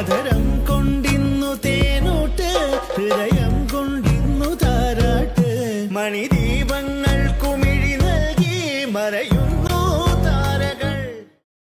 അധരം കൊണ്ടിന്നു തേനോട്ട് ഹൃദയം കൊണ്ടിന്നു താരാട്ട്. മണിദീപങ്ങൾ കുമിഴി നൽകി മറയും